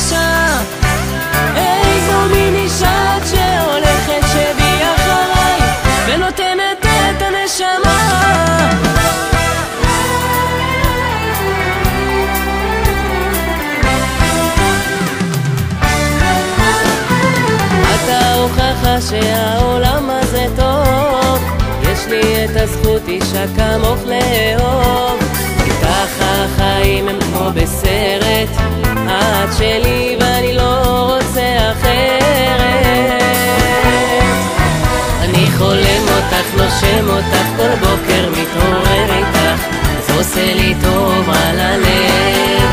חדשה איזו מיני שעת שהולכת שבי אחריי ונותנת את הנשמה? אתה הוכחה שהעולם הזה טוב. יש לי את הזכות אישה כמוך לאהוב. איתך החיים הם כמו בסרט. נושם אותך, כל בוקר מתעורר איתך זה עושה לי טוב על הלב.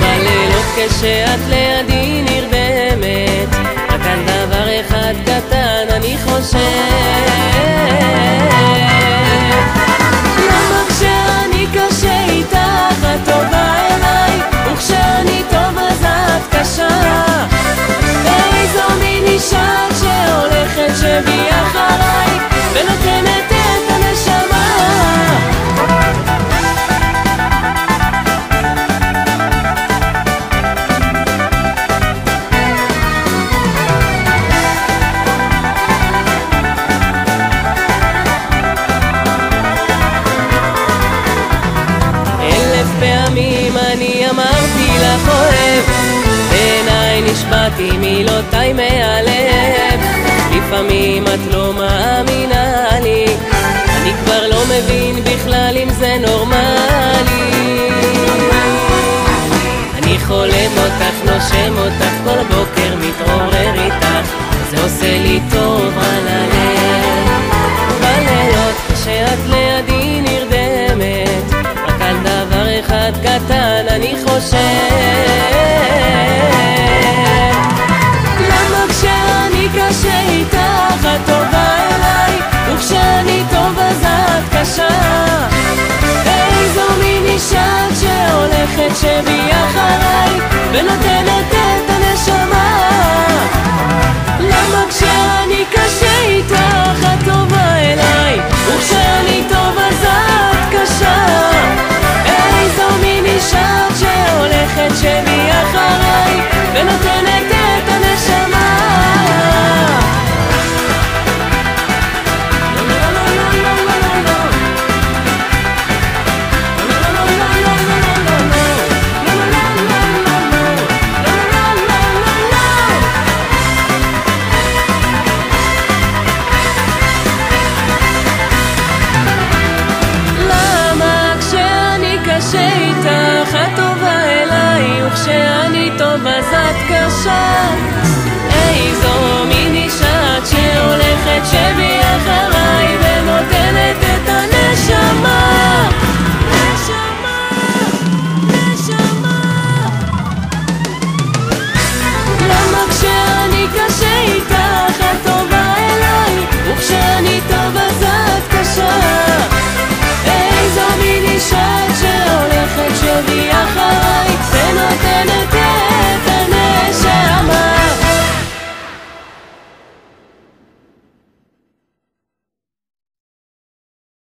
בלילות כשאת לידי נרדמת רק על דבר אחד קטן אני חושב אמרתי לך אוהב בעיניי נשבעתי מילותיי מהלב. לפעמים את לא מאמינה לי אני כבר לא מבין בכלל אם זה נורמלי. אני חולם אותך, נושם אותך, כל בוקר מתעורר איתך זה עושה לי טוב על הלב. בלילות כשאת לידי נרדמת רק על דבר אחד קטן Sẽ